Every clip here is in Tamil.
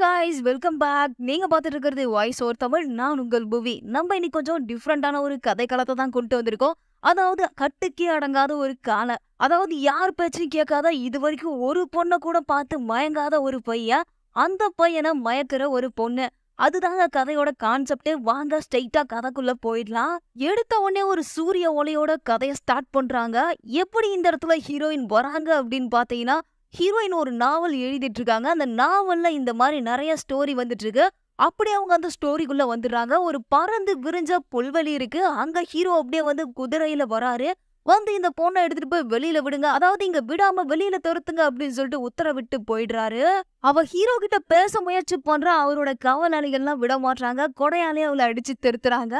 காய்ஸ் வெல்கம் பேக் நீங்க பார்த்துட்டு இருக்கிறது வாய்ஸ் ஓர் தமிழ் நான் உங்கள் புவி. நம்ம இன்னைக்கு கொஞ்சம் டிஃப்ரெண்டான ஒரு கதை காலத்தை தான் கொண்டு வந்திருக்கோம். அதாவது கட்டுக்கே அடங்காத ஒரு காலை. அதாவது யார் பேச்சையும் கேட்காத இது வரைக்கும் ஒரு பொண்ணை கூட பார்த்து மயங்காத ஒரு பையன் அந்த பையனை மயக்கிற ஒரு பொண்ணு. அதுதாங்க கதையோட கான்செப்டே வாங்க ஸ்ட்ரைட்டா கதைக்குள்ள போயிடலாம். எடுத்த உடனே ஒரு சூரிய ஒளியோட கதையை ஸ்டார்ட் பண்றாங்க. எப்படி இந்த இடத்துல ஹீரோயின் வராங்க அப்படின்னு பாத்தீங்கன்னா ஹீரோயின் ஒரு நாவல் எழுதிட்டு இருக்காங்க அந்த நாவல்ல இந்த மாதிரி நிறைய ஸ்டோரி வந்துட்டு இருக்கு அப்படி அவங்க அந்த ஸ்டோரிக்குள்ள வந்துடுறாங்க. ஒரு பறந்து விரிஞ்ச புல்வெளி இருக்கு. அங்க ஹீரோ அப்படியே வந்து குதிரையில வராரு. வந்து இந்த பொண்ணை எடுத்துட்டு போய் வெளியில விடுங்க. அதாவது இங்க விடாம வெளியில துரத்துங்க அப்படின்னு சொல்லிட்டு உத்தரவிட்டு போயிடுறாரு. அவ ஹீரோ கிட்ட பேச முயற்சி பண்ற. அவரோட கவலாளிகள்லாம் விட மாட்டாங்க கொடையாலே அவளை அடிச்சு திருத்துறாங்க.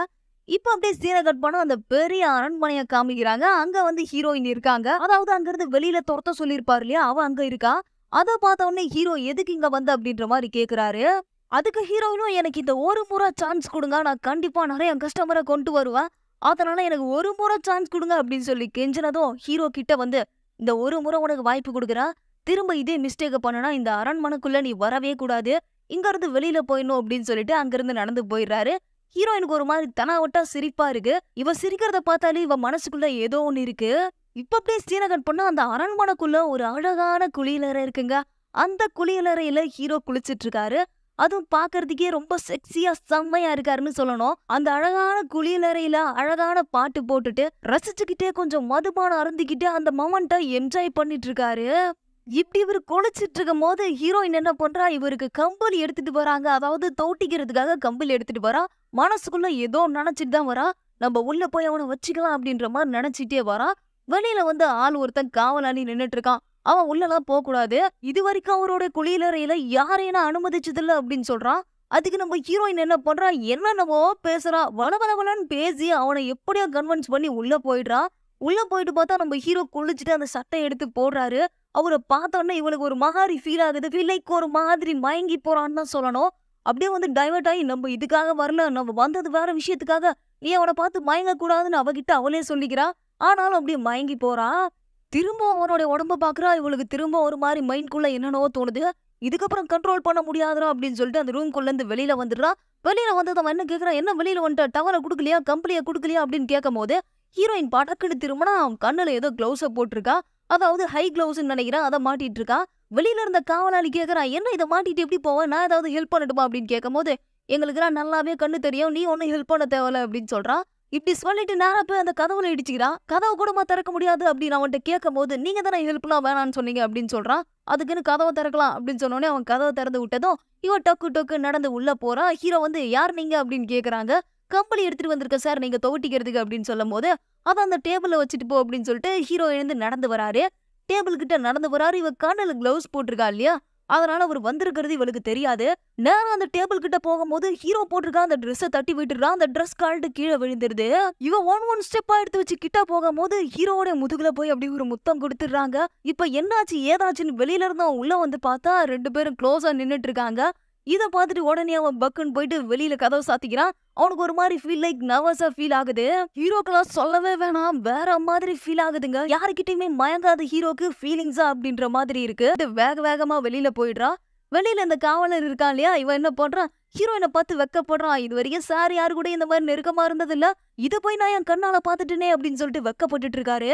இப்ப அப்படியே சீனை கட் பண்ண அந்த பெரிய அரண்மனைய காமிக்கிறாங்க. அங்க வந்து ஹீரோயின் இருக்காங்க. அதாவது அங்க இருந்து வெளியில துரத்த சொல்லியிருப்பாரு இல்லையா? அவ அங்க இருக்கா? அத பார்த்த உடனே ஹீரோ எதுக்கு இங்க வந்த அப்படின்ற மாதிரி கேக்குறாரு. அதுக்கு ஹீரோயினும் எனக்கு இந்த ஒரு முறை சான்ஸ் கொடுங்க. நான் கண்டிப்பா நிறைய கஸ்டமரை கொண்டு வருவேன். அதனால எனக்கு ஒரு முறை சான்ஸ் கொடுங்க அப்படின்னு சொல்லி கெஞ்சினதும் ஹீரோ கிட்ட வந்து இந்த ஒரு முறை உனக்கு வாய்ப்பு கொடுக்குறேன். திரும்ப இதே மிஸ்டேக்கை பண்ணனா இந்த அரண்மனைக்குள்ள நீ வரவே கூடாது. இங்க இருந்து வெளியில போயிடணும் அப்படின்னு சொல்லிட்டு அங்கிருந்து நடந்து போயிடுறாரு. ஹீரோயினுக்கு ஒரு மாதிரி தனாவட்டா சிரிப்பா இருக்கு. இவ சிரிக்கிறத பார்த்தாலே இவ மனசுக்குள்ள ஏதோ ஒண்ணு இருக்கு. இப்ப அப்படியே ஸ்ரீநகர் பொண்ணு அந்த அரண்மனைக்குள்ள ஒரு அழகான குளியலறை இருக்குங்க. அந்த குளியலறையில ஹீரோ குளிச்சிட்டு இருக்காரு. அதுவும் பாக்குறதுக்கே ரொம்ப செக்ஸியா செம்மையா இருக்காருன்னு சொல்லணும். அந்த அழகான குளியலறையில அழகான பாட்டு போட்டுட்டு ரசிச்சுக்கிட்டே கொஞ்சம் மதுபானம் அருந்திக்கிட்டே அந்த மொமெண்ட்டை என்ஜாய் பண்ணிட்டு இருக்காரு. இப்படி இவர் குளிச்சிட்டு இருக்கும் போது ஹீரோயின் என்ன பண்றா? இவருக்கு கம்பல் எடுத்துட்டு வராங்க. அதாவது தோட்டிக்கிறதுக்காக கம்பல் எடுத்துட்டு வரா. மனசுக்குள்ள ஏதோ நினைச்சிட்டு தான் வரா. நம்ம உள்ள போய் அவனை வச்சுக்கலாம் அப்படின்ற மாதிரி நினைச்சிட்டே வரா. வெளியில வந்து ஆள் ஒருத்தன் காவலாளி நின்னுட்டு இருக்கான் அவன் உள்ளலாம் போக கூடாது இது வரைக்கும் அவரோட குளியலறையில யாரையும் அனுமதிச்சதில்ல அப்படின்னு சொல்றான். அதுக்கு நம்ம ஹீரோயின் என்ன பண்றா? என்னென்னவோ பேசுறா. வளவளவலன்னு பேசி அவனை எப்படியோ கன்வின்ஸ் பண்ணி உள்ள போயிடுறா. உள்ள போயிட்டு பார்த்தா நம்ம ஹீரோ குளிச்சுட்டு அந்த சட்டை எடுத்து போடுறாரு. அவரை பார்த்தோன்னே இவளுக்கு ஒரு மாதிரி ஃபீல் ஆகுது. ஃபீல் ஒரு மாதிரி மயங்கி போறான்னு தான் சொல்லணும். அப்படியே வந்து டைவர்ட் ஆகி நம்ம இதுக்காக வரல நம்ம வந்தது வேற விஷயத்துக்காக நீ அவனை பார்த்து மயங்க கூடாதுன்னு அவகிட்ட அவளே சொல்லிக்கிறா. ஆனாலும் அப்படியே மயங்கி போறா. திரும்ப அவனோட உடம்ப பாக்குறா. இவளுக்கு திரும்ப ஒரு மாதிரி மைண்ட்குள்ள என்னென்னவோ தோணுது. இதுக்கப்புறம் கண்ட்ரோல் பண்ண முடியாதுரா அப்படின்னு சொல்லிட்டு அந்த ரூம்குள்ள இருந்து வெளியில வந்துடுறா. வெளியில வந்து அவன் என்ன கேக்குறா? என்ன வெளியில வந்துட்ட? டவரை கொடுக்கலையா? கம்பெனியை கொடுக்கலையா? அப்படின்னு கேட்கும் போது ஹீரோயின் படக்குன்னு திரும்பினா அவன் கண்ணுல ஏதோ கிளவுஸ போட்டிருக்கா. அதாவது ஹை க்ளவுஸ்ன்னு நினைக்கிறான் அதை மாட்டிட்டு இருக்கா. வெளியில இருந்த காவலாளி கேக்குறான் என்ன இதை மாட்டிட்டு எப்படி போவேன் நான் ஏதாவது ஹெல்ப் பண்ணட்டுமா? அப்படின்னு கேட்கும் போது எங்களுக்குலாம் நல்லாவே கண்ணு தெரியும். நீ ஒன்னும் ஹெல்ப் பண்ண தேவையில்ல அப்படின்னு சொல்றான் இப்படி சொல்லிட்டு நேரா போய் அந்த கதவுல இடிச்சுக்கிறான் கதவு கூடமா திறக்க முடியாது? அப்படின்னு அவன்கிட்ட கேட்கும் போது நீங்க தானே ஹெல்ப்லாம் வேணாம்னு சொன்னீங்க அப்படின்னு சொல்றான் அதுக்குன்னு கதவை திறக்கலாம் அப்படின்னு சொன்னோடனே அவன் கதவை திறந்து விட்டதும் இவன் டக்கு டக்கு நடந்து உள்ள போறான் ஹீரோ வந்து யார் நீங்க? அப்படின்னு கேக்குறாங்க. கம்பளி எடுத்துட்டு வந்திருக்க சார். நீங்க துவட்டிக்கிறதுக்கு அப்படின்னு சொல்லும் போது அதை அந்த டேபிள்ல வச்சுட்டு போ அப்படின்னு சொல்லிட்டு ஹீரோ எழுந்து நடந்து வராரு. டேபிள் கிட்ட நடந்து வராரு. இவ கண்ணுல கிளவுஸ் போட்டிருக்கா இல்லையா? அதனால அவர் வந்திருக்கிறது இவளுக்கு தெரியாது. நேரம் அந்த டேபிள் கிட்ட போகும்போது ஹீரோ போட்டிருக்கா அந்த ட்ரெஸ்ஸை தட்டி விட்டுறான் அந்த ட்ரெஸ் கால்ட்டு கீழே விழுந்துருது. இவ ஒன் ஒன் ஸ்டெப்பா எடுத்து வச்சு கிட்ட போகும்போது ஹீரோட முதுகுல போய் அப்படி ஒரு முத்தம் கொடுத்துடுறாங்க. இப்ப என்னாச்சு ஏதாச்சுன்னு வெளியில இருந்து அவன் உள்ள வந்து பார்த்தா ரெண்டு பேரும் க்ளோஸா நின்னுட்டு இருக்காங்க. இத பார்த்துட்டு உடனே அவன் பக்குன்னு போயிட்டு வெளியில கதவை சாத்திக்கிறான். அவனுக்கு ஒரு மாதிரி ஃபீல் லைக் நர்வஸா ஃபீல் ஆகுது. ஹீரோக்கெல்லாம் சொல்லவே வேணாம். வேற மாதிரி ஃபீல் ஆகுதுங்க. யாருக்கிட்டயுமே மயங்காத ஹீரோக்கு ஃபீலிங்ஸா அப்படின்ற மாதிரி இருக்கு. வேக வேகமா வெளியில போயிடுறா. வெளியில இந்த காவலர் இருக்கான் இல்லையா? இவன் என்ன பண்றான்? ஹீரோயினை பார்த்து வெக்கப்படுறான். இது வரைக்கும் சார் யாரு கூட இந்த மாதிரி நெருக்கமா இருந்தது இல்ல இத போய் நான் என் கண்ணால பாத்துட்டேனே அப்படின்னு சொல்லிட்டு வெக்கப்பட்டுட்டு இருக்காரு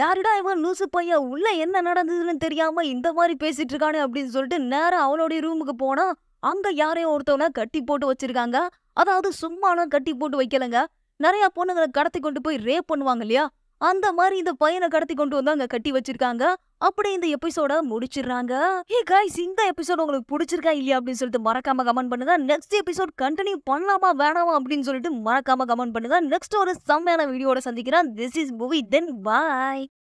யாருடா இவன் லூசு பையன்? உள்ள என்ன நடந்ததுன்னு தெரியாம இந்த மாதிரி பேசிட்டு இருக்கானு அப்படின்னு சொல்லிட்டு நேரா அவளுடைய ரூமுக்கு போனா அங்க யாரையும் ஒருத்தவங்க கட்டி போட்டு வச்சிருக்காங்க. அதாவது சும்மாலாம் கட்டி போட்டு வைக்கலங்க. நிறைய பொண்ணுங்களை கடத்தி கொண்டு போய் ரேப் பண்ணுவாங்க இல்லையா? அந்த மாதிரி இந்த பையனை கடத்தி கொண்டு வந்து அங்க கட்டி வச்சிருக்காங்க. அப்படி இந்த எபிசோட முடிச்சிடுறாங்க. ஹே காய்ஸ் இந்த எபிசோட் உங்களுக்கு பிடிச்சிருக்கா இல்லையா அப்படின்னு சொல்லிட்டு மறக்காம கமெண்ட் பண்ணுங்க. நெக்ஸ்ட் எபிசோட் கண்டினியூ பண்ணலாமா வேணாமா அப்படின்னு சொல்லிட்டு மறக்காம கமெண்ட் பண்ணுங்க. நெக்ஸ்ட் ஒரு செம்மையான வீடியோட சந்திக்கிறேன். This is movie then bye